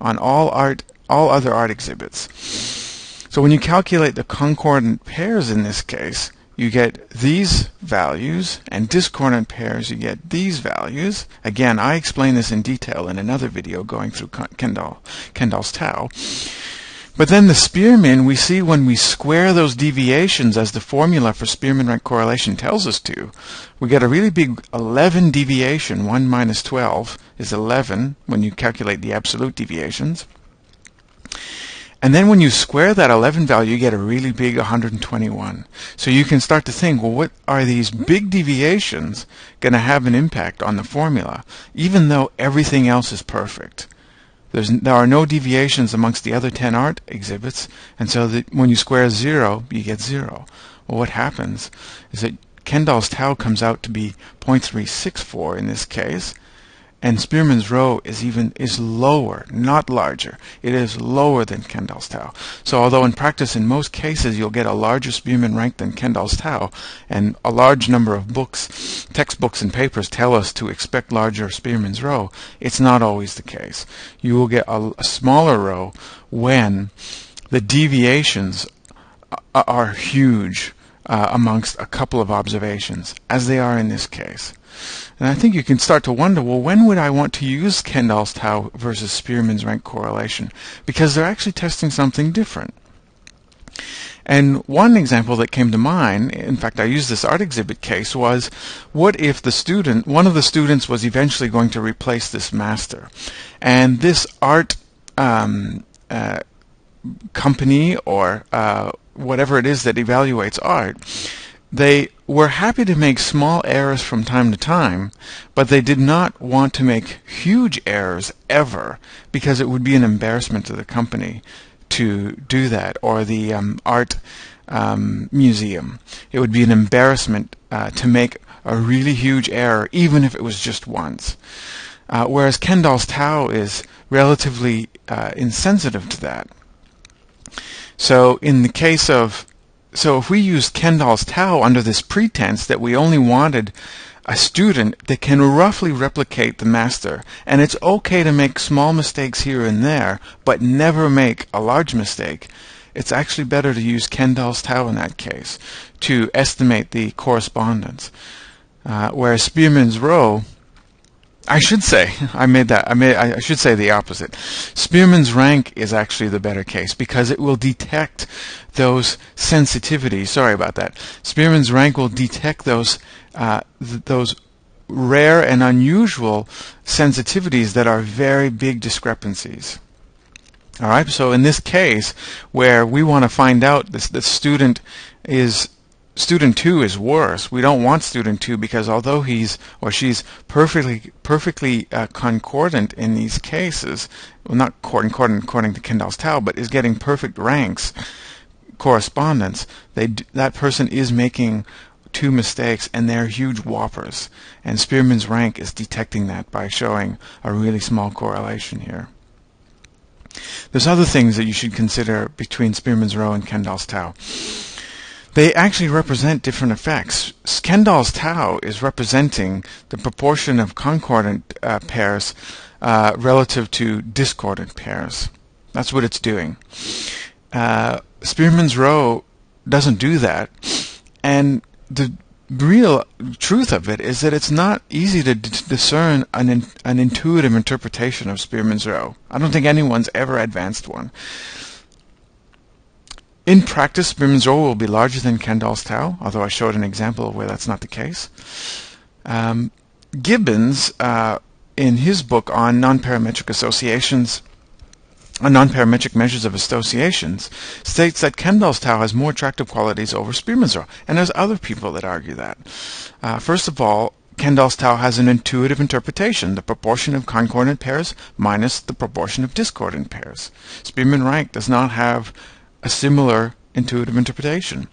on all art all other art exhibits. So when you calculate the concordant pairs in this case, you get these values, and discordant pairs, you get these values. Again, I explain this in detail in another video going through Kendall, Kendall's tau. But then the Spearman, we see when we square those deviations as the formula for Spearman rank correlation tells us to, we get a really big 11 deviation. 1 minus 12 is 11 when you calculate the absolute deviations. And then when you square that 11 value, you get a really big 121. So you can start to think, well, what are these big deviations going to have an impact on the formula, even though everything else is perfect? There's, there are no deviations amongst the other 10 art exhibits, and so that when you square 0, you get 0. Well, what happens is that Kendall's tau comes out to be 0.364 in this case, and Spearman's rho is even is lower, not larger. It is lower than Kendall's tau. So although in practice in most cases you'll get a larger Spearman rank than Kendall's tau, and a large number of books, textbooks and papers tell us to expect larger Spearman's rho, it's not always the case. You will get a, a smaller rho when the deviations are huge uh, amongst a couple of observations, as they are in this case. And I think you can start to wonder, well, when would I want to use Kendall's tau versus Spearman's rank correlation? Because they're actually testing something different. And one example that came to mind, in fact, I used this art exhibit case, was what if the student, one of the students was eventually going to replace this master? And this art um, uh, company or uh, whatever it is that evaluates art, they were happy to make small errors from time to time, but they did not want to make huge errors ever because it would be an embarrassment to the company to do that or the um, art um, museum. It would be an embarrassment uh, to make a really huge error, even if it was just once. Uh, whereas Kendall's tau is relatively uh, insensitive to that. So in the case of so if we used Kendall's tau under this pretense that we only wanted a student that can roughly replicate the master, and it's okay to make small mistakes here and there, but never make a large mistake, it's actually better to use Kendall's tau in that case to estimate the correspondence. Uh, whereas Spearman's rho I should say I made that I made I should say the opposite. Spearman's rank is actually the better case because it will detect those sensitivities. Sorry about that. Spearman's rank will detect those uh, th those rare and unusual sensitivities that are very big discrepancies. All right. So in this case, where we want to find out this the student is student 2 is worse. We don't want student 2 because although he's or she's perfectly perfectly uh, concordant in these cases, well not concordant according to Kendall's tau, but is getting perfect ranks correspondence, they that person is making two mistakes and they're huge whoppers. And Spearman's rank is detecting that by showing a really small correlation here. There's other things that you should consider between Spearman's rho and Kendall's tau. They actually represent different effects. Kendall's tau is representing the proportion of concordant uh, pairs uh, relative to discordant pairs. That's what it's doing. Uh, Spearman's rho doesn't do that, and the real truth of it is that it's not easy to discern an, in, an intuitive interpretation of Spearman's rho. I don't think anyone's ever advanced one. In practice, rho will be larger than Kendall's tau, although I showed an example where that's not the case. Um, Gibbons, uh, in his book on nonparametric associations, on nonparametric measures of associations, states that Kendall's tau has more attractive qualities over Spearman's and there's other people that argue that. Uh, first of all, Kendall's tau has an intuitive interpretation, the proportion of concordant pairs minus the proportion of discordant pairs. Spearman rank does not have a similar intuitive interpretation.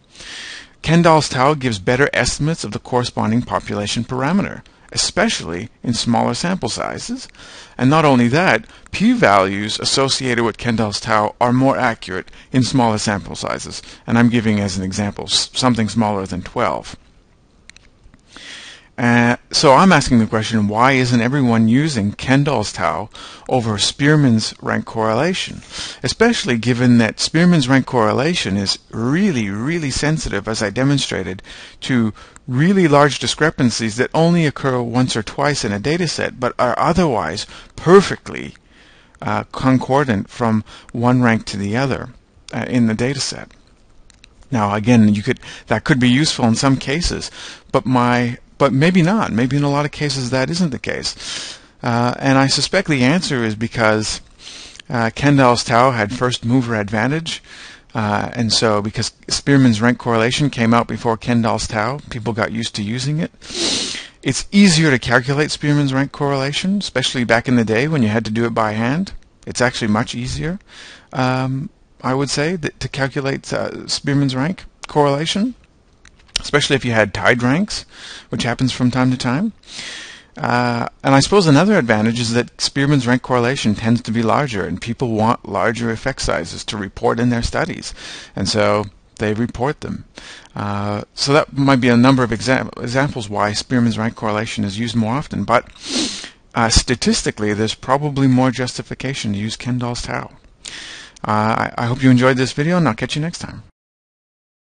Kendall's tau gives better estimates of the corresponding population parameter, especially in smaller sample sizes. And not only that, p-values associated with Kendall's tau are more accurate in smaller sample sizes. And I'm giving as an example something smaller than 12. Uh, so I'm asking the question, why isn't everyone using Kendall's tau over Spearman's rank correlation? Especially given that Spearman's rank correlation is really, really sensitive, as I demonstrated, to really large discrepancies that only occur once or twice in a data set, but are otherwise perfectly uh, concordant from one rank to the other uh, in the data set. Now, again, you could that could be useful in some cases, but my but maybe not. Maybe in a lot of cases that isn't the case. Uh, and I suspect the answer is because uh, Kendall's tau had first mover advantage. Uh, and so, because Spearman's rank correlation came out before Kendall's tau, people got used to using it. It's easier to calculate Spearman's rank correlation, especially back in the day when you had to do it by hand. It's actually much easier, um, I would say, that, to calculate uh, Spearman's rank correlation especially if you had tied ranks, which happens from time to time. Uh, and I suppose another advantage is that Spearman's rank correlation tends to be larger, and people want larger effect sizes to report in their studies, and so they report them. Uh, so that might be a number of exa examples why Spearman's rank correlation is used more often, but uh, statistically, there's probably more justification to use Kendall's tau. Uh, I, I hope you enjoyed this video, and I'll catch you next time.